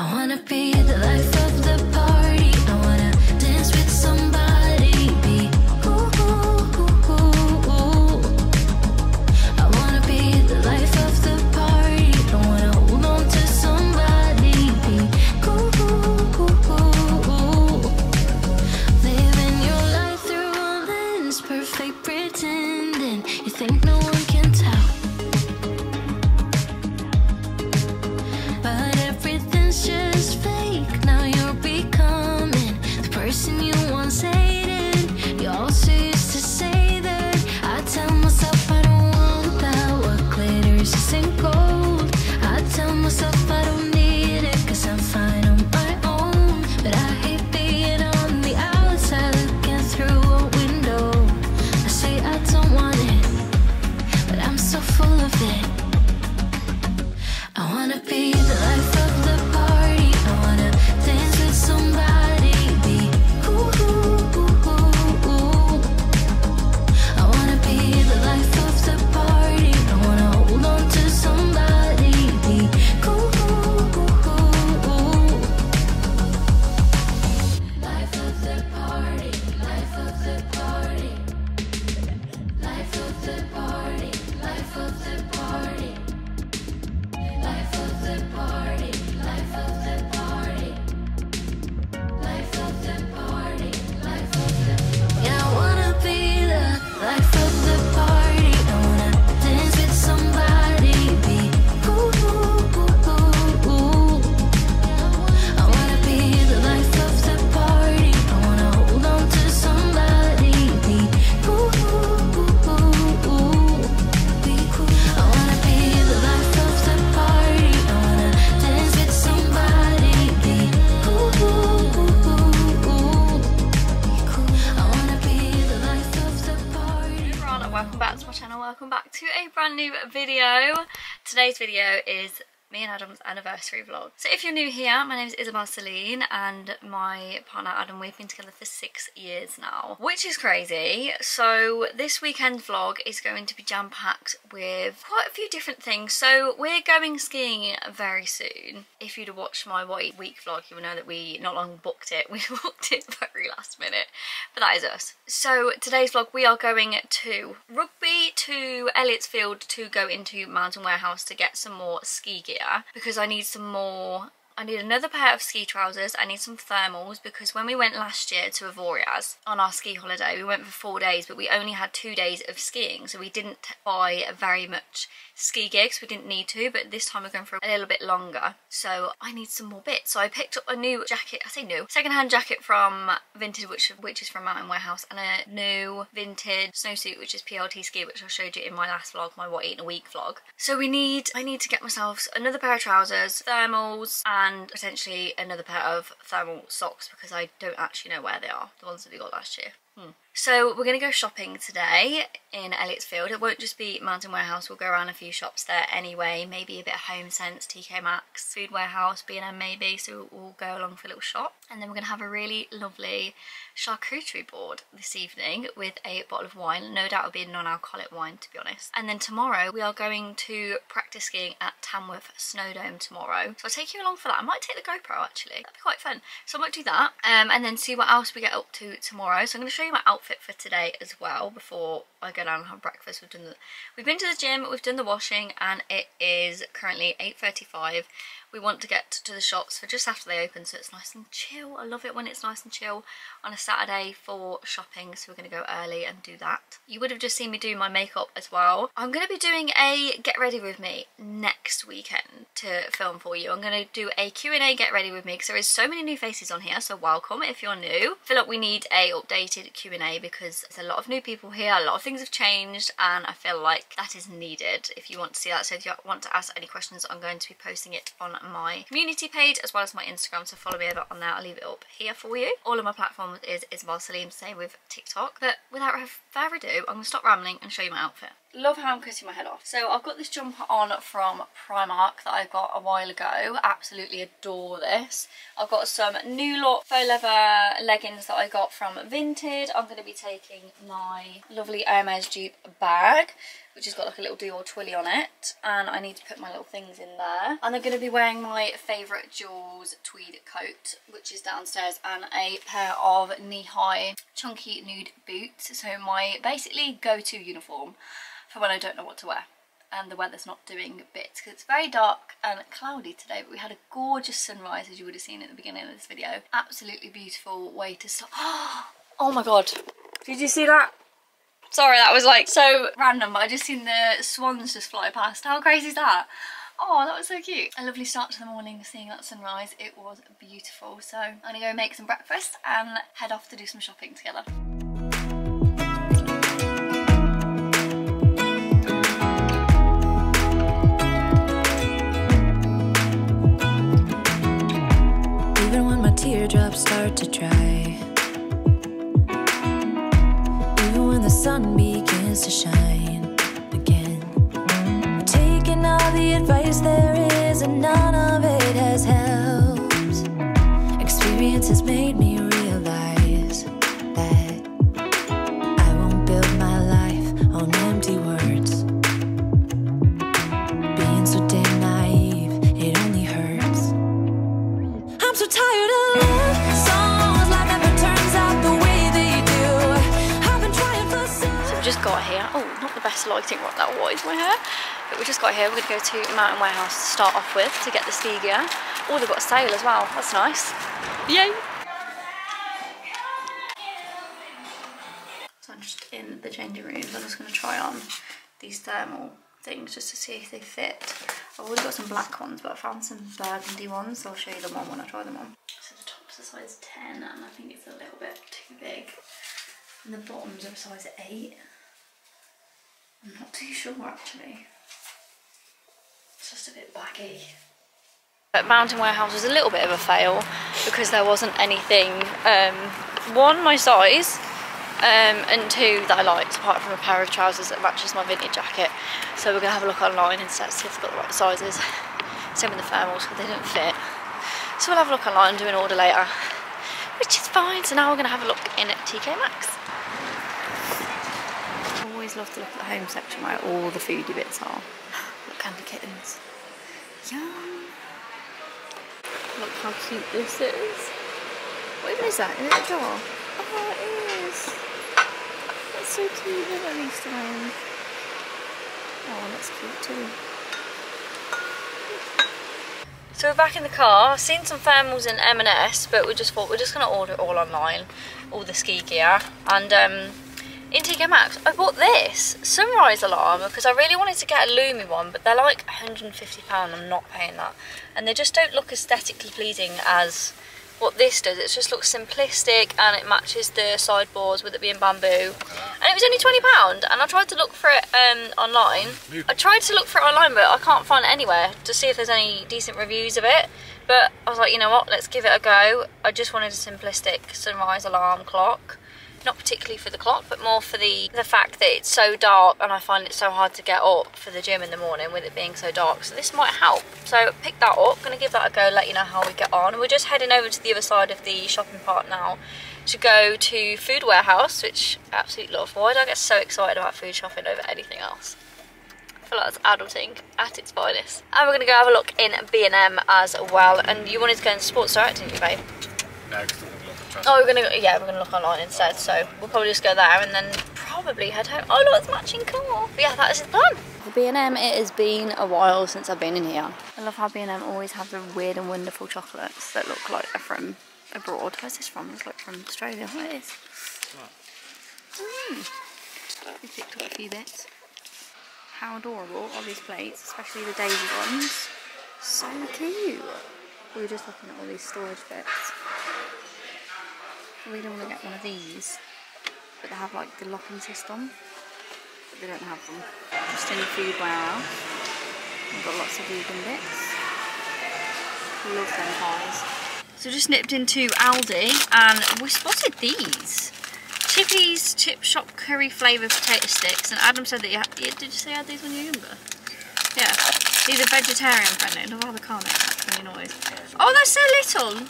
I wanna be the life of the party. Video is me and Adam's anniversary vlog. So if you're new here my name is Isobel Celine and my partner Adam we've been together for six years now which is crazy. So this weekend vlog is going to be jam-packed with quite a few different things. So we're going skiing very soon. If you'd have watched my white week vlog you will know that we not long booked it we booked it very last minute but that is us. So today's vlog we are going to rugby to Elliottsfield to go into Mountain Warehouse to get some more ski gear because I need some more I need another pair of ski trousers. I need some thermals because when we went last year to Avoriaz on our ski holiday, we went for four days, but we only had two days of skiing, so we didn't buy very much ski 'cause we didn't need to. But this time we're going for a little bit longer, so I need some more bits. So I picked up a new jacket. I say new, secondhand jacket from Vinted, which which is from Mountain Warehouse, and a new vintage snowsuit, which is PLT ski, which I showed you in my last vlog, my what eat in a week vlog. So we need, I need to get myself another pair of trousers, thermals, and potentially another pair of thermal socks because I don't actually know where they are, the ones that we got last year. So we're going to go shopping today in Elliottsfield. It won't just be Mountain Warehouse. We'll go around a few shops there anyway. Maybe a bit of Home Sense, TK Maxx, Food Warehouse, B&M maybe. So we'll go along for a little shop. And then we're going to have a really lovely charcuterie board this evening with a bottle of wine. No doubt it'll be a non-alcoholic wine to be honest. And then tomorrow we are going to practice skiing at Tamworth Snowdome tomorrow. So I'll take you along for that. I might take the GoPro actually. That'd be quite fun. So I might do that um, and then see what else we get up to tomorrow. So I'm going to show you my outfit for today as well before I go down and have breakfast. We've done the, we've been to the gym, we've done the washing and it is currently 8.35 we want to get to the shops for just after they open so it's nice and chill. I love it when it's nice and chill on a Saturday for shopping so we're going to go early and do that. You would have just seen me do my makeup as well. I'm going to be doing a get ready with me next weekend to film for you. I'm going to do a Q&A get ready with me because there is so many new faces on here so welcome if you're new. I feel like we need a updated Q&A because there's a lot of new people here, a lot of things have changed and I feel like that is needed if you want to see that. So if you want to ask any questions I'm going to be posting it on my community page as well as my Instagram so follow me over on there. I'll leave it up here for you. All of my platforms is Isobel Celine same with TikTok but without further ado I'm going to stop rambling and show you my outfit. Love how I'm cutting my head off. So I've got this jumper on from Primark that I got a while ago. Absolutely adore this. I've got some new look faux leather leggings that I got from Vinted. I'm going to be taking my lovely Hermes Jeep bag which has got like a little Dior twilly on it. And I need to put my little things in there. And I'm going to be wearing my favourite Joules tweed coat, which is downstairs, and a pair of knee-high chunky nude boots. So my basically go-to uniform for when I don't know what to wear and the weather's not doing bits because it's very dark and cloudy today but we had a gorgeous sunrise as you would have seen at the beginning of this video absolutely beautiful way to start oh my god did you see that sorry that was like so random but I just seen the swans just fly past how crazy is that Oh, that was so cute. A lovely start to the morning seeing that sunrise. It was beautiful. So I'm gonna go make some breakfast and head off to do some shopping together. Even when my teardrops start to dry. Begins to shine again. Taking all the advice there is, and none of it has helped. Experience has made me Best lighting right now. What is my hair? But we just got here. We're going to go to Mountain Warehouse to start off with to get the ski gear. Oh, they've got a sale as well. That's nice. Yay! So I'm just in the changing rooms. I'm just going to try on these thermal things just to see if they fit. I've already got some black ones, but I found some burgundy ones. So I'll show you them on when I try them on. So the top's a size 10 and I think it's a little bit too big. And the bottoms are a size 8. I'm not too sure actually. It's just a bit baggy. But Mountain Warehouse was a little bit of a fail because there wasn't anything, um, one, my size, um, and two, that I liked, apart from a pair of trousers that matches my vintage jacket. So we're going to have a look online and see if they've got the right sizes. Same with the thermals, they didn't fit. So we'll have a look online and do an order later, which is fine. So now we're going to have a look in at TK Maxx. Always love to look at the home section where all the foodie bits are. Look, candy kittens. Yum. Look how cute this is. What is that? Is it a jar? Oh, it is. That's so cute. Look at these around. Oh, that's cute too. So we're back in the car. I've seen some thermals in M&S, but we just thought we're just going to order it all online, all the ski gear. And um, in TK Maxx, I bought this sunrise alarm because I really wanted to get a Lumie one, but they're like £150. I'm not paying that, and they just don't look aesthetically pleasing as what this does. It just looks simplistic and it matches the sideboards with it being bamboo. And it was only twenty pound. And I tried to look for it um, online. I tried to look for it online, but I can't find it anywhere to see if there's any decent reviews of it. But I was like, you know what? Let's give it a go. I just wanted a simplistic sunrise alarm clock. Not particularly for the clock, but more for the the fact that it's so dark and I find it so hard to get up for the gym in the morning with it being so dark. So this might help. So pick that up. Gonna give that a go. Let you know how we get on. We're just heading over to the other side of the shopping part now to go to Food Warehouse, which I absolutely love. Why do I get so excited about food shopping over anything else? I feel like that's adulting at its finest. And we're gonna go have a look in B&M as well. And you wanted to go in Sports Direct, didn't you, babe? No, because I'm going to look at Oh, we're gonna yeah, we're gonna look online instead. So we'll probably just go there and then probably head home. Oh look, it's matching car. But yeah, that is the plan. For B&M, it has been a while since I've been in here. I love how B&M always have the weird and wonderful chocolates that look like they're from abroad. Where's this from? It's like from Australia. What it is? Mm. We picked up a few bits. How adorable are these plates, especially the daisy ones. So cute. We were just looking at all these storage bits. I really want to get one of these, but they have like the locking system, but they don't have them. Just in the food warehouse. We've got lots of vegan bits. Love them pies. So just nipped into Aldi and we spotted these. Chippies chip shop curry flavoured potato sticks and Adam said that you had, did you say you had these when you were younger? Yeah. These are vegetarian friendly. Can't make that funny noise. Oh, they're so little.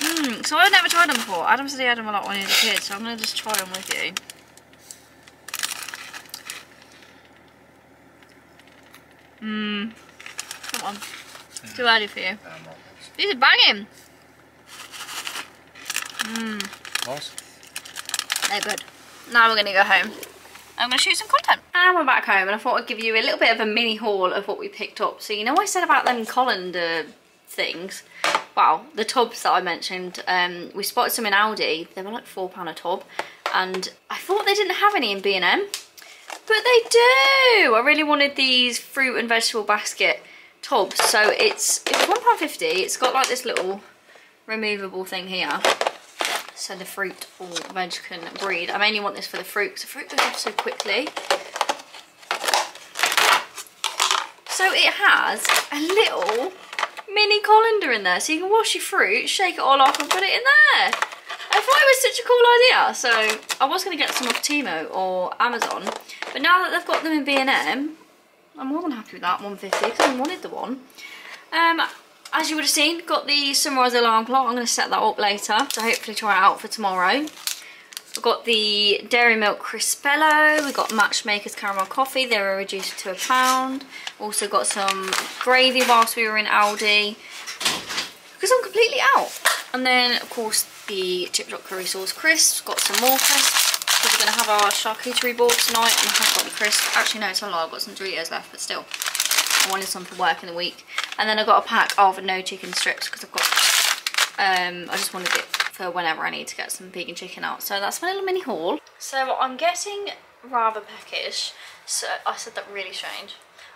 Mm, so I've never tried them before. Adam said he had them a lot when he was a kid, so I'm going to just try them with you. Mmm. Come on. It's too early for you. Yeah, These are banging. Mmm. Nice. They're good. Now we're going to go home. I'm going to shoot some content. And we're back home and I thought I'd give you a little bit of a mini haul of what we picked up. So you know I said about them colander things? Well, the tubs that I mentioned, um, we spotted some in Aldi. They were like £4 a tub. And I thought they didn't have any in B&M. But they do! I really wanted these fruit and vegetable basket tubs. So it's, it's £1.50. It's got like this little removable thing here so the fruit or veg can breed. I mainly want this for the fruit because the fruit goes off so quickly. So it has a little mini colander in there so you can wash your fruit, shake it all off and put it in there. I thought it was such a cool idea so I was going to get some off Temu or Amazon but now that they've got them in B&M I'm more than happy with that 150 because I wanted the one. Um, as you would have seen, got the sunrise alarm clock. I'm going to set that up later to hopefully try it out for tomorrow. We've got the Dairy Milk Crispello. We've got Matchmaker's Caramel Coffee. They were reduced to a pound. Also got some gravy whilst we were in Aldi. Because I'm completely out. And then, of course, the Chip Chop Curry Sauce crisps. Got some more crisps. Because we're going to have our charcuterie board tonight. And I haven't got any crisps. Actually, no, it's a lie. I've got some Doritos left, but still. I wanted some for work in the week. And then I got a pack of no chicken strips because I've got, um, I just wanted it for whenever I need to get some vegan chicken out. So that's my little mini haul. So I'm getting rather peckish. So I said that really strange.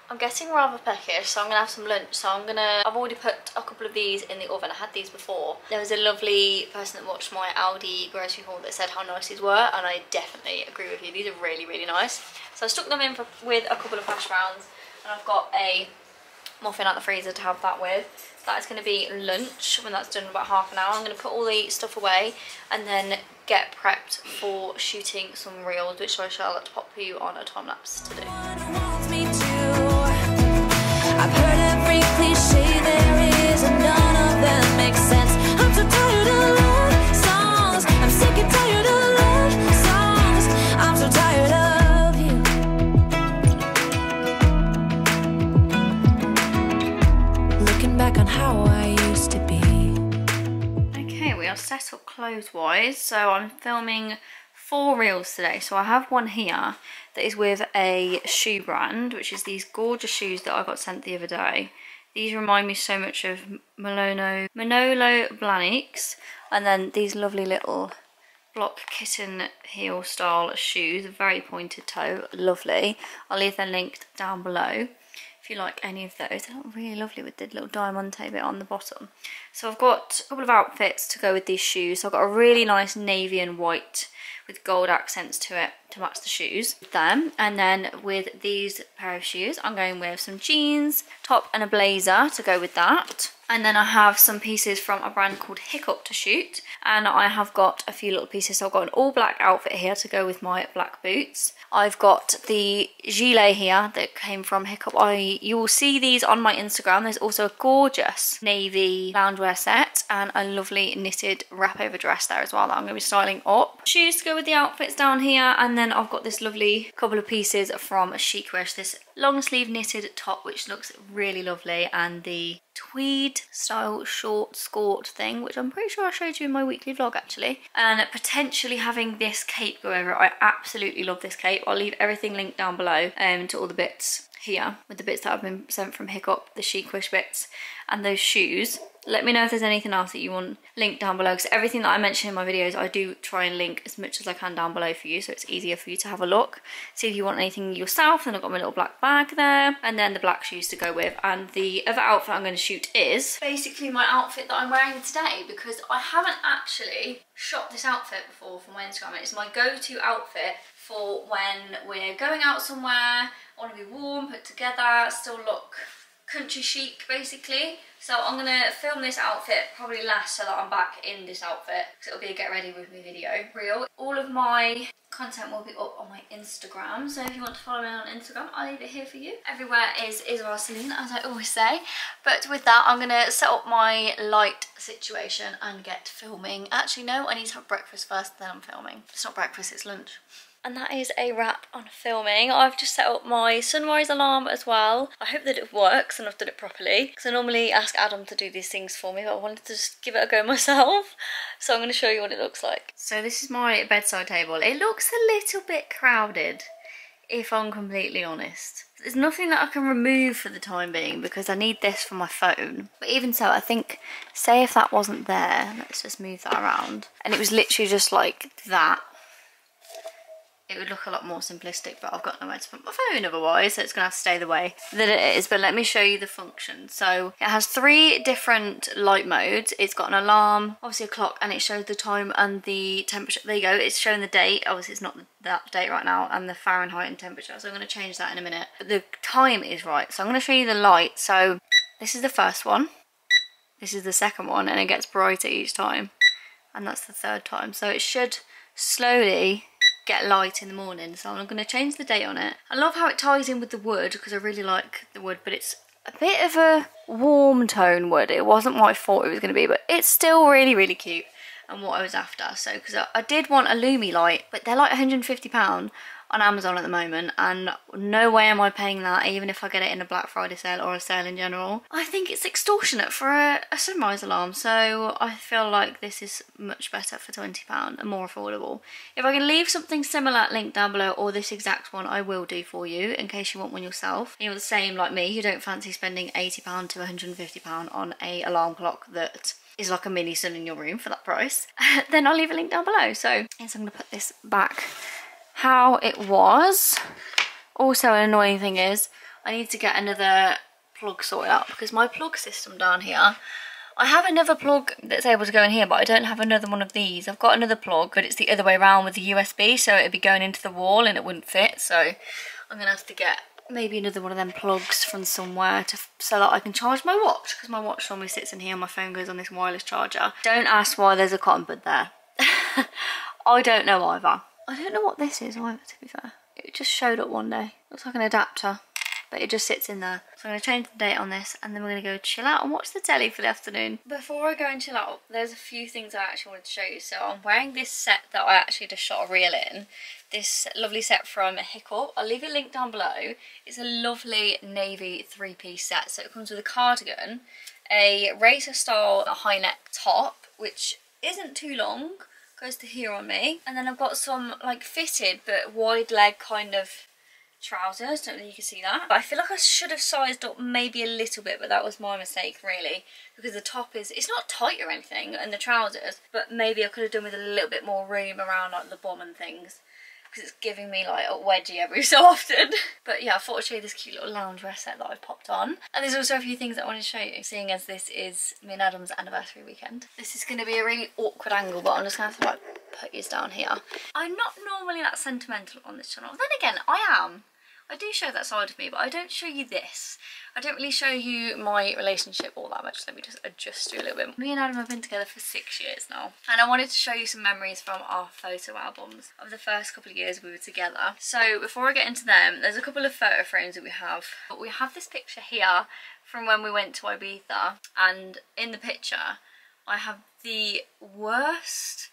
I'm getting rather peckish, so I'm gonna have some lunch. So I'm gonna, I've already put a couple of these in the oven. I had these before. There was a lovely person that watched my Aldi grocery haul that said how nice these were, and I definitely agree with you. These are really, really nice. So I stuck them in for, with a couple of hash browns, and I've got a muffin out the freezer to have that with. That is going to be lunch when that's done in about half an hour. I'm going to put all the stuff away and then get prepped for shooting some reels, which I shall pop you on a time lapse to do. Set up clothes-wise. So I'm filming four reels today. So I have one here that is with a shoe brand, which is these gorgeous shoes that I got sent the other day. These remind me so much of Malono, Manolo Blahniks. And then these lovely little block kitten heel style shoes, very pointed toe, lovely. I'll leave them linked down below if you like any of those. They look really lovely with the little diamante bit on the bottom. So I've got a couple of outfits to go with these shoes. So I've got a really nice navy and white with gold accents to it to match the shoes them. And then with these pair of shoes, I'm going with some jeans, top and a blazer to go with that. And then I have some pieces from a brand called Hiccup to shoot. And I have got a few little pieces. So I've got an all black outfit here to go with my black boots. I've got the gilet here that came from Hiccup. I You will see these on my Instagram. There's also a gorgeous navy loungewear set and a lovely knitted wrap over dress there as well that I'm going to be styling up. Shoes to go with the outfits down here. And then I've got this lovely couple of pieces from Chic Wish. This long sleeve knitted top which looks really lovely and the tweed style short skirt thing which I'm pretty sure I showed you in my weekly vlog actually and potentially having this cape go over it. I absolutely love this cape. I'll leave everything linked down below um, to all the bits here with the bits that have been sent from Hiccup, the Chic Wish bits and those shoes. Let me know if there's anything else that you want linked down below because everything that I mention in my videos I do try and link as much as I can down below for you so it's easier for you to have a look. See if you want anything yourself then I've got my little black bag there and then the black shoes to go with and the other outfit I'm going to shoot is basically my outfit that I'm wearing today because I haven't actually shot this outfit before for my Instagram. It's my go-to outfit for when we're going out somewhere, want to be warm, put together, still look country chic basically. So I'm going to film this outfit probably last so that I'm back in this outfit because it'll be a get ready with me video reel. All of my content will be up on my Instagram so if you want to follow me on Instagram I'll leave it here for you. Everywhere is Isobel Celine as I always say but with that I'm going to set up my light situation and get filming. Actually no I need to have breakfast first then I'm filming. It's not breakfast it's lunch. And that is a wrap on filming. I've just set up my sunrise alarm as well. I hope that it works and I've done it properly because I normally ask Adam to do these things for me but I wanted to just give it a go myself. So I'm going to show you what it looks like. So this is my bedside table. It looks a little bit crowded if I'm completely honest. There's nothing that I can remove for the time being because I need this for my phone. But even so, I think, say if that wasn't there, let's just move that around, and it was literally just like that, it would look a lot more simplistic, but I've got nowhere to put my phone otherwise, so it's to have to stay the way that it is. But let me show you the function. So it has three different light modes. It's got an alarm, obviously a clock, and it shows the time and the temperature. There you go, it's showing the date. Obviously it's not that date right now, and the Fahrenheit and temperature, so I'm going to change that in a minute. But the time is right, so I'm going to show you the light. So this is the first one. This is the second one, and it gets brighter each time. And that's the third time. So it should slowly get light in the morning so I'm going to change the date on it. I love how it ties in with the wood because I really like the wood but it's a bit of a warm tone wood. It wasn't what I thought it was going to be but it's still really really cute and what I was after. So because I, I, did want a Lumie light but they're like £150 on Amazon at the moment and no way am I paying that even if I get it in a Black Friday sale or a sale in general. I think it's extortionate for a, a sunrise alarm so I feel like this is much better for £20 and more affordable. If I can leave something similar linked down below or this exact one I will do for you in case you want one yourself. You're the same like me who don't fancy spending £80 to £150 on a alarm clock that is like a mini sun in your room for that price, then I'll leave a link down below. So yes, I'm to put this back how it was. Also an annoying thing is I need to get another plug sorted out because my plug system down here I have another plug that's able to go in here, but I don't have another one of these. I've got another plug, but it's the other way around with the USB, so it'd be going into the wall and it wouldn't fit. So I'm going to have to get maybe another one of them plugs from somewhere to so that I can charge my watch, because my watch normally sits in here and my phone goes on this wireless charger. Don't ask why there's a cotton bud there. I don't know either. I don't know what this is either, to be fair. It just showed up one day. Looks like an adapter, but it just sits in there. So I'm going to change the date on this, and then we're going to go chill out and watch the telly for the afternoon. Before I go and chill out, there's a few things I actually wanted to show you. So I'm wearing this set that I actually just shot a reel in. This lovely set from Hiccup. I'll leave a link down below. It's a lovely navy three-piece set. So it comes with a cardigan, a racer style high neck top, which isn't too long goes to here on me. And then I've got some like fitted but wide leg kind of trousers. Don't know if you can see that. But I feel like I should have sized up maybe a little bit, but that was my mistake really. Because the top is, it's not tight or anything, and the trousers, but maybe I could have done with a little bit more room around like the bum and things because it's giving me like a wedgie every so often. But yeah, I thought I'd show you this cute little loungewear set that I've popped on. And there's also a few things that I want to show you, seeing as this is me and Adam's anniversary weekend. This is going to be a really awkward angle, but I'm just going to have to like put yours down here. I'm not normally that sentimental on this channel. Then again, I am. I do show that side of me, but I don't show you this. I don't really show you my relationship all that much. Let me just adjust you a little bit. Me and Adam have been together for six years now. And I wanted to show you some memories from our photo albums of the first couple of years we were together. So before I get into them, there's a couple of photo frames that we have. But we have this picture here from when we went to Ibiza. And in the picture, I have the worst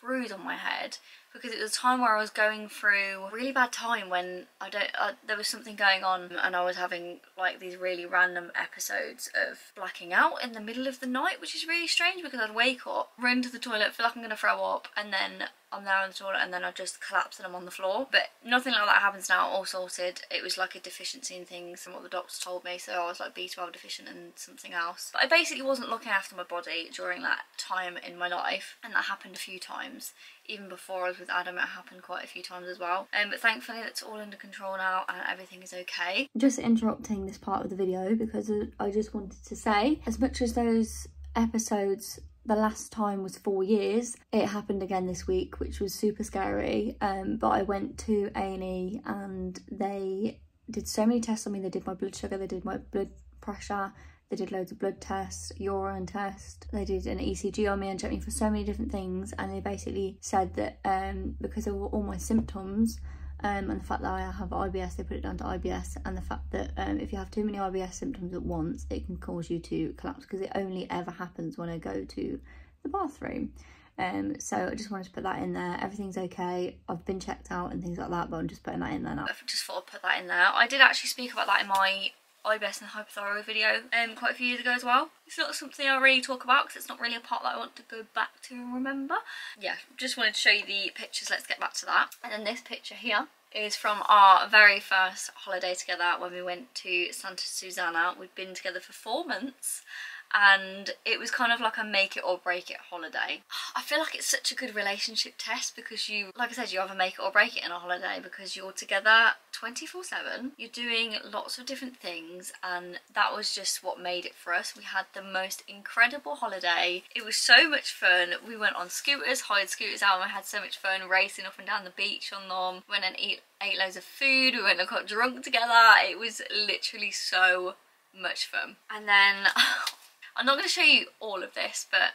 bruise on my head because it was a time where I was going through a really bad time when I don't uh, there was something going on and I was having like these really random episodes of blacking out in the middle of the night which is really strange because I'd wake up run to the toilet feel like I'm gonna throw up and then I'm there on the toilet and then I just collapse and I'm on the floor. But nothing like that happens now, all sorted. It was like a deficiency in things and what the doctors told me. So I was like B12 deficient and something else. But I basically wasn't looking after my body during that time in my life. And that happened a few times. Even before I was with Adam, it happened quite a few times as well. Um, but thankfully it's all under control now and everything is okay. Just interrupting this part of the video because I just wanted to say, as much as those episodes the last time was four years. It happened again this week, which was super scary. Um, but I went to A&E and they did so many tests on me. They did my blood sugar, they did my blood pressure, they did loads of blood tests, urine test. They did an ECG on me and checked me for so many different things. And they basically said that um, because of all my symptoms, um, and the fact that I have IBS, they put it down to IBS, and the fact that um, if you have too many IBS symptoms at once, it can cause you to collapse because it only ever happens when I go to the bathroom. Um, so I just wanted to put that in there. Everything's okay. I've been checked out and things like that, but I'm just putting that in there now. I just thought I'd put that in there. I did actually speak about that in my IBS and hypothyroid video um, quite a few years ago as well. It's not something I really talk about because it's not really a part that I want to go back to and remember. Yeah, just wanted to show you the pictures. Let's get back to that. And then this picture here is from our very first holiday together when we went to Santa Susanna. We'd been together for four months and it was kind of like a make it or break it holiday. I feel like it's such a good relationship test because you, like I said, you either make it or break it in a holiday because you're together 24 7, you're doing lots of different things, and that was just what made it for us. We had the most incredible holiday. It was so much fun. We went on scooters, hired scooters out, and we had so much fun racing up and down the beach on them. Went and eat, ate loads of food, we went and got drunk together. It was literally so much fun. And then I'm not going to show you all of this, but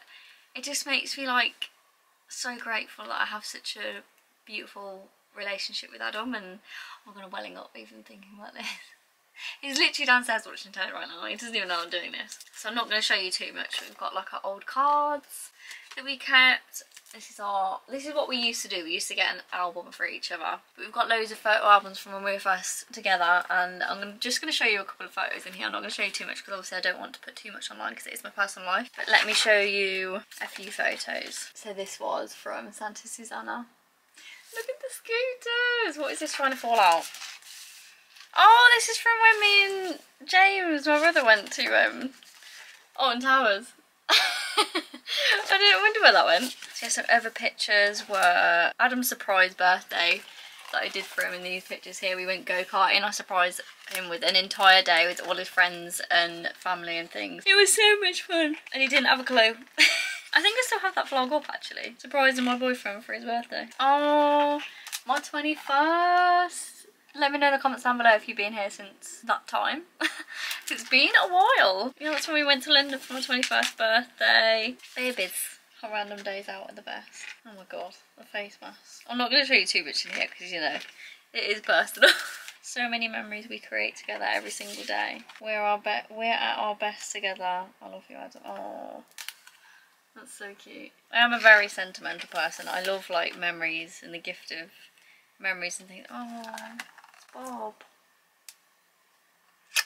it just makes me like so grateful that I have such a beautiful relationship with Adam and I'm going to welling up even thinking about this. He's literally downstairs watching telly right now. He doesn't even know I'm doing this. So I'm not going to show you too much. We've got like our old cards that we kept. This is our, this is what we used to do. We used to get an album for each other. We've got loads of photo albums from when we were first together and I'm gonna, just going to show you a couple of photos in here. I'm not going to show you too much because obviously I don't want to put too much online because it is my personal life. But let me show you a few photos. So this was from Santa Susanna. Look at the scooters! What is this trying to fall out? Oh, this is from when me and James, my brother, went to um, Alton Towers. I didn't wonder where that went. So some other pictures were Adam's surprise birthday that I did for him in these pictures here. We went go-karting. I surprised him with an entire day with all his friends and family and things. It was so much fun. And he didn't have a clue. I think I still have that vlog up actually. Surprising my boyfriend for his birthday. Oh, my 21st. Let me know in the comments down below if you've been here since that time. it's been a while. You know, that's when we went to London for my 21st birthday. Babies. How random days out are the best. Oh my god, the face mask. I'm not going to show you too much in here because, you know, it is off. so many memories we create together every single day. We're our be we're at our best together. I love you, Adam. Oh, that's so cute. I am a very sentimental person. I love like memories and the gift of memories and things. Oh, Bob.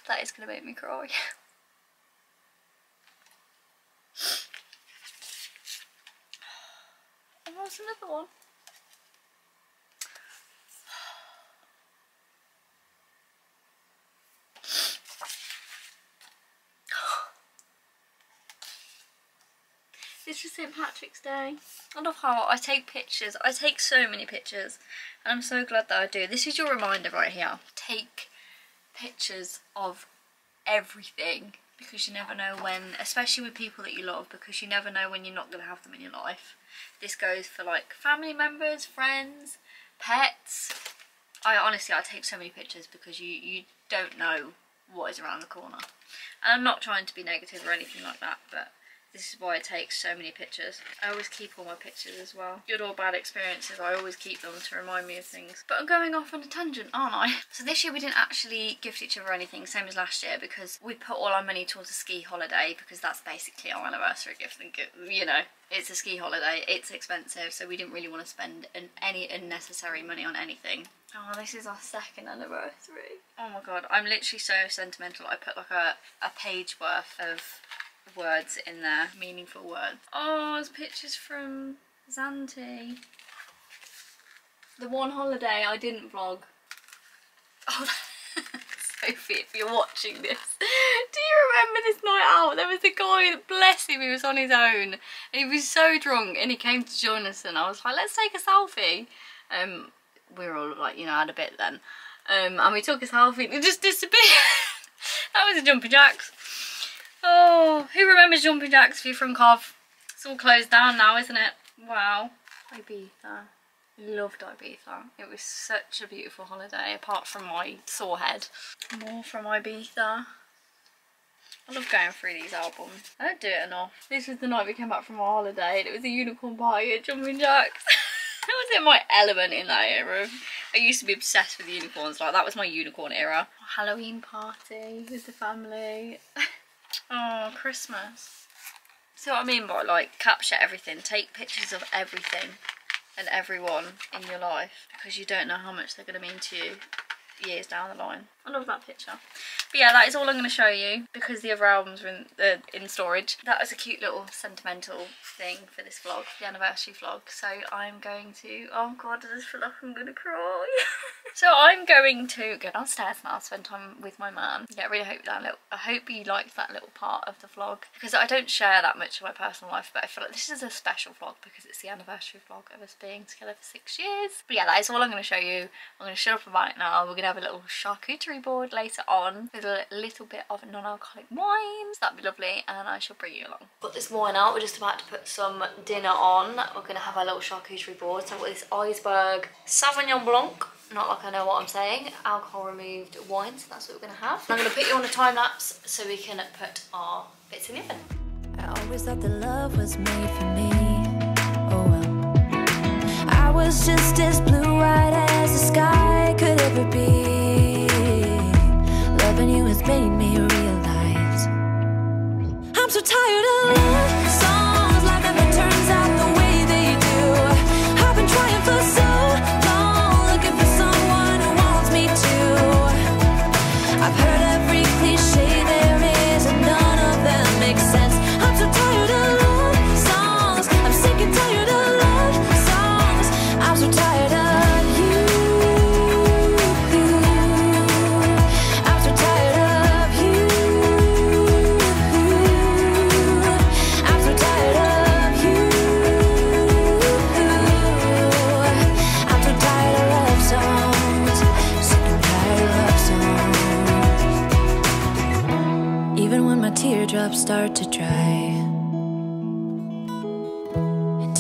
That is going to make me cry. Oh, there's another one. It's just St. Patrick's Day. I love how I take pictures. I take so many pictures. And I'm so glad that I do. This is your reminder right here. Take pictures of everything because you never know when, especially with people that you love, because you never know when you're not going to have them in your life. This goes for like family members, friends, pets. I honestly, I take so many pictures because you, you don't know what is around the corner. And I'm not trying to be negative or anything like that, but this is why I take so many pictures. I always keep all my pictures as well. Good or bad experiences, I always keep them to remind me of things. But I'm going off on a tangent, aren't I? So this year we didn't actually gift each other anything, same as last year, because we put all our money towards a ski holiday, because that's basically our anniversary gift, and you know, it's a ski holiday, it's expensive, so we didn't really want to spend an, any unnecessary money on anything. Oh, this is our second anniversary. Oh my god, I'm literally so sentimental. I put like a, a page worth of words in there, meaningful words. Oh, there's pictures from Zante. The one holiday I didn't vlog. Oh, Sophie, if you're watching this, do you remember this night out? There was a guy, bless him, he was on his own. He was so drunk and he came to join us and I was like, let's take a selfie. Um, we were all like, you know, had a bit then. Um, and we took a selfie and it just disappeared. that was a jumping jacks. Oh, remembers jumping jacks if you're from Cov? It's all closed down now, isn't it? Wow. Ibiza. Loved Ibiza. It was such a beautiful holiday, apart from my sore head. More from Ibiza. I love going through these albums. I don't do it enough. This was the night we came back from our holiday and it was a unicorn party at Jumping Jacks. I was in my element in that era. I used to be obsessed with unicorns, like that was my unicorn era. Halloween party with the family. oh, Christmas. See what I mean by like capture everything, take pictures of everything and everyone in your life because you don't know how much they're going to mean to you years down the line. I love that picture. But yeah, that is all I'm going to show you because the other albums are in, uh, in storage. That was a cute little sentimental thing for this vlog, the anniversary vlog. So I'm going to, oh god, I just feel like I'm going to cry. so I'm going to go downstairs now, spend time with my man. Yeah, I really hope that little, I hope you liked that little part of the vlog because I don't share that much of my personal life, but I feel like this is a special vlog because it's the anniversary vlog of us being together for six years. But yeah, that is all I'm going to show you. I'm going to shut up about it now. We're going to have a little charcuterie board later on with a little bit of non-alcoholic wines. So that'd be lovely and I shall bring you along. Got this wine out. We're just about to put some dinner on. We're going to have our little charcuterie board. So I've got this Eisberg Sauvignon Blanc not like I know what I'm saying, alcohol removed wine, so that's what we're gonna have. And I'm gonna put you on a time lapse so we can put our bits in the oven. I always thought that love was made for me. Oh well. I was just as blue-eyed as the sky could ever be. Made me realize I'm so tired of love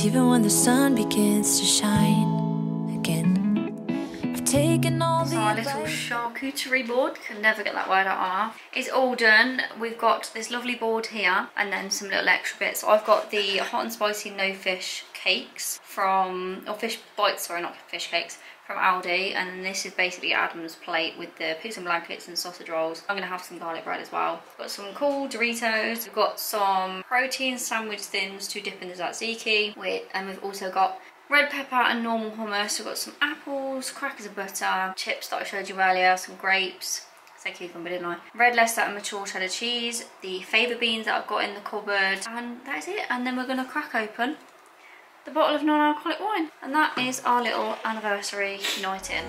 even when the sun begins to shine again. I've taken all the So our little charcuterie board, can never get that word out on. It's all done. We've got this lovely board here and then some little extra bits. I've got the hot and spicy no fish cakes from, or fish bites, sorry, not fish cakes, from Aldi. And this is basically Adam's plate with the pigs and blankets and sausage rolls. I'm going to have some garlic bread as well. Got some cool Doritos. We've got some protein sandwich thins to dip in the tzatziki. With, and we've also got red pepper and normal hummus. We've got some apples, crackers of butter, chips that I showed you earlier, some grapes. Say cucumber, didn't I? Red Leicester and mature cheddar cheese, the favour beans that I've got in the cupboard, and that is it. And then we're to crack open the bottle of non-alcoholic wine. And that is our little anniversary night in.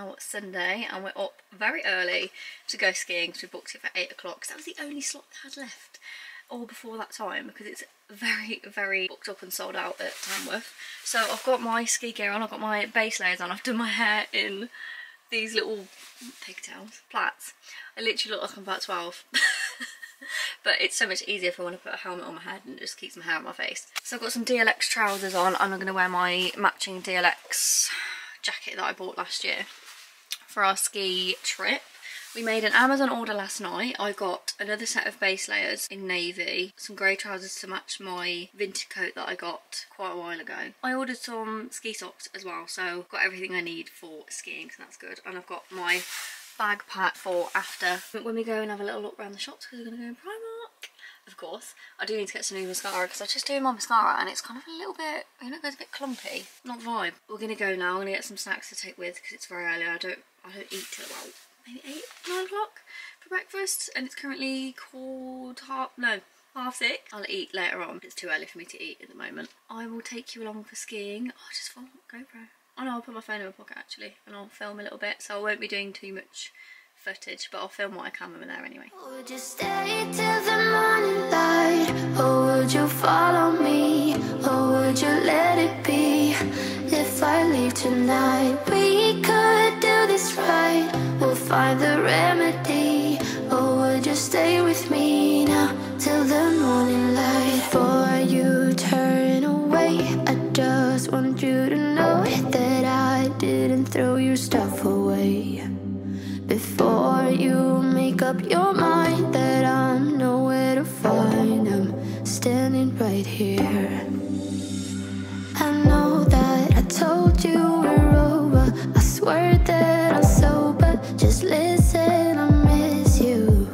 Now Sunday and we're up very early to go skiing because we booked it for 8 o'clock because that was the only slot they had left or before that time because it's very very booked up and sold out at Tamworth. So I've got my ski gear on, I've got my base layers on, I've done my hair in these little pigtails, plaits. I literally look like I'm about 12. but it's so much easier if I want to put a helmet on my head and just keep my hair on my face. So I've got some DLX trousers on and I'm going to wear my matching DLX jacket that I bought last year for our ski trip. We made an Amazon order last night. I got another set of base layers in navy, some grey trousers to match my winter coat that I got quite a while ago. I ordered some ski socks as well, so got everything I need for skiing, so that's good. And I've got my bag pack for after when we go and have a little look around the shops because we're going to go in Primark. Course, I do need to get some new mascara because I just doing my mascara and it's kind of a little bit, you know, it goes a bit clumpy. Not vibe. We're going to go now. I'm going to get some snacks to take with because it's very early. I don't, I don't eat till about maybe 8, 9 o'clock for breakfast and it's currently called half, no, half six. I'll eat later on. It's too early for me to eat at the moment. I will take you along for skiing. Oh, I just thought GoPro. Oh no, I'll put my phone in my pocket actually and I'll film a little bit so I won't be doing too much footage but I'll film what I can we're there anyway. Would you stay till the morning light? Or would you follow me? Or would you let it be? If I leave tonight, we could do this right. We'll find the remedy. Or would you stay with me now till the morning light. Find, I'm standing right here. I know that I told you we're over. I swear that I'm sober. Just listen, I miss you.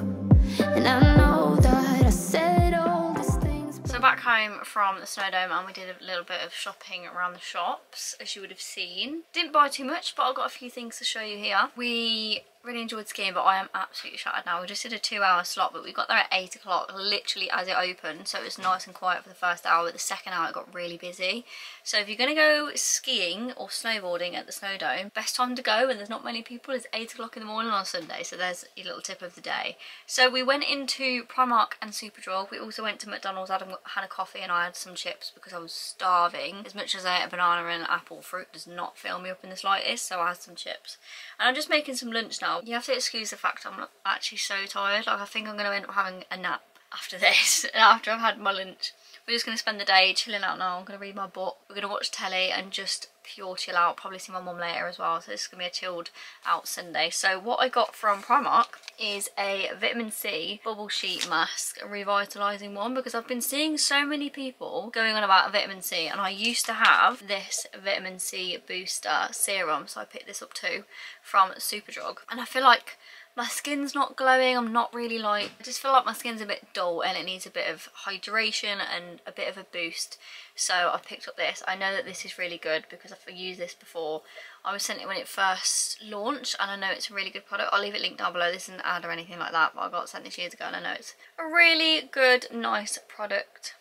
And I know that I said all these things. So back home from the snow dome, and we did a little bit of shopping around the shops as you would have seen. Didn't buy too much but I've got a few things to show you here. We really enjoyed skiing but I am absolutely shattered now. We just did a two hour slot but we got there at 8 o'clock literally as it opened so it was nice and quiet for the first hour but the second hour it got really busy. So if you're going to go skiing or snowboarding at the Snow Dome, best time to go when there's not many people is 8 o'clock in the morning on Sunday so there's your little tip of the day. So we went into Primark and Superdrug. We also went to McDonald's. Adam had a coffee and I had some chips because I was starving. As much as I ate a banana and an apple, fruit does not fill me up in the slightest so I had some chips. And I'm just making some lunch now. You have to excuse the fact I'm actually so tired. Like I think I'm going to end up having a nap after this, after I've had my lunch. We're just going to spend the day chilling out now. I'm going to read my book. We're going to watch telly and just pure chill out. Probably see my mum later as well. So this is going to be a chilled out Sunday. So what I got from Primark is a vitamin C bubble sheet mask, a revitalising one. Because I've been seeing so many people going on about vitamin C. And I used to have this vitamin C booster serum. So I picked this up too from Superdrug. And I feel like my skin's not glowing i'm not really like i just feel like my skin's a bit dull and it needs a bit of hydration and a bit of a boost. So i picked up this. I know that this is really good because i've used this before. I was sent it when it first launched and i know it's a really good product. I'll leave it linked down below. This isn't an ad or anything like that but i got sent this years ago and i know it's a really good nice product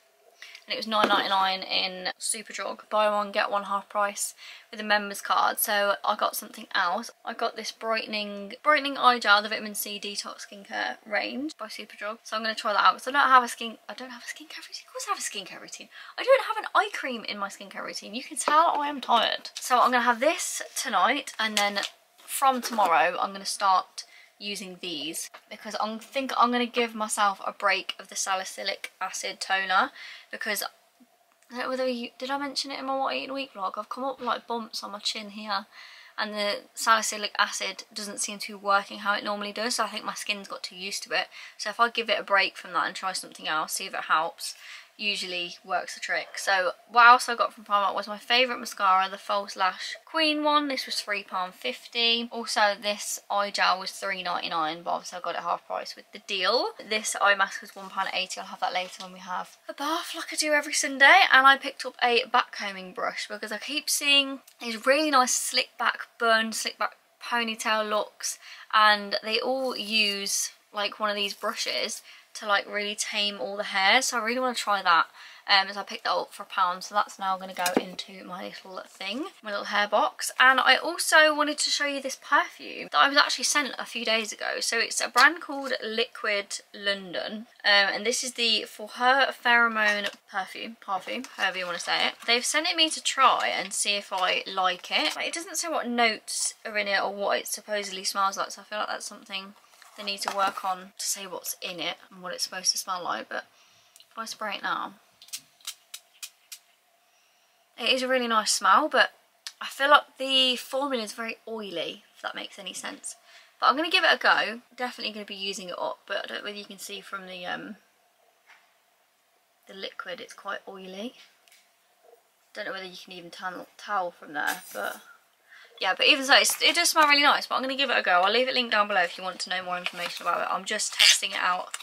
and it was nine ninety nine in Superdrug. Buy one, get one half price with a members card. So I got something else. I got this brightening brightening eye gel, the vitamin C detox skincare range by Superdrug. So I'm going to try that out because I don't have a skin. I don't have a skincare routine. Of course I have a skincare routine. I don't have an eye cream in my skincare routine. You can tell I am tired. So I'm going to have this tonight and then from tomorrow I'm going to start using these because I think I'm going to give myself a break of the salicylic acid toner because I don't whether you, did I mention it in my What Eating Week vlog? I've come up with like bumps on my chin here and the salicylic acid doesn't seem to be working how it normally does so I think my skin's got too used to it so if I give it a break from that and try something else see if it helps usually works the trick. So what else I got from Primark was my favourite mascara, the False Lash Queen one. This was £3.50. Also this eye gel was $3.99 but obviously I got it half price with the deal. This eye mask was £1.80. I'll have that later when we have a bath like I do every Sunday. And I picked up a backcombing brush because I keep seeing these really nice slick back bun, slick back ponytail looks and they all use like one of these brushes to like really tame all the hair so I really want to try that um, as I picked that up for a pound so that's now going to go into my little thing my little hair box and I also wanted to show you this perfume that I was actually sent a few days ago so it's a brand called Liquid London um, and this is the For Her Pheromone perfume perfume however you want to say it they've sent it me to try and see if I like it but it doesn't say what notes are in it or what it supposedly smells like so I feel like that's something they need to work on to say what's in it and what it's supposed to smell like but if I spray it now it is a really nice smell but I feel like the formula is very oily if that makes any sense. But I'm going to give it a go. Definitely going to be using it up but I don't know whether you can see from the um the liquid it's quite oily. Don't know whether you can even tell, tell from there but yeah, but even so, it does smell really nice, but I'm going to give it a go. I'll leave it linked down below if you want to know more information about it. I'm just testing it out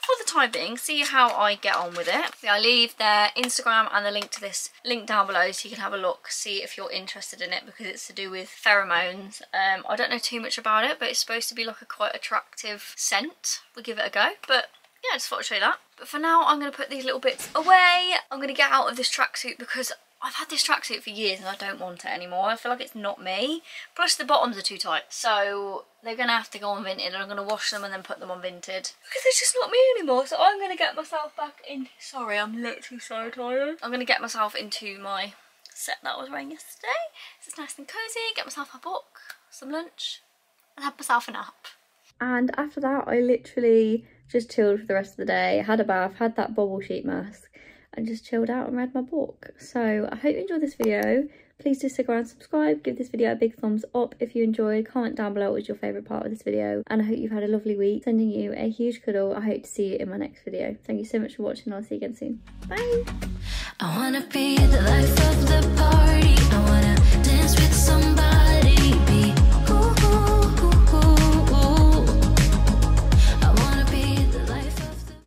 for the time being, see how I get on with it. Yeah, I'll leave their Instagram and the link to this link down below so you can have a look, see if you're interested in it because it's to do with pheromones. Um, I don't know too much about it, but it's supposed to be like a quite attractive scent. We'll give it a go, but yeah, I just thought I'd show you that. But for now, I'm going to put these little bits away. I'm going to get out of this tracksuit because I've had this tracksuit for years and I don't want it anymore. I feel like it's not me. Plus the bottoms are too tight. So they're going to have to go on Vinted and I'm going to wash them and then put them on Vinted. Because it's just not me anymore. So I'm going to get myself back in... Sorry, I'm literally so tired. I'm going to get myself into my set that I was wearing yesterday. It's nice and cosy. Get myself a book, some lunch and have myself a nap. And after that I literally just chilled for the rest of the day, had a bath, had that bubble sheet mask and just chilled out and read my book. So I hope you enjoyed this video. Please do stick around, subscribe, give this video a big thumbs up if you enjoyed, comment down below what was your favourite part of this video and I hope you've had a lovely week. Sending you a huge cuddle. I hope to see you in my next video. Thank you so much for watching I'll see you again soon. Bye! I wanna be the life of the party. I wanna dance with somebody.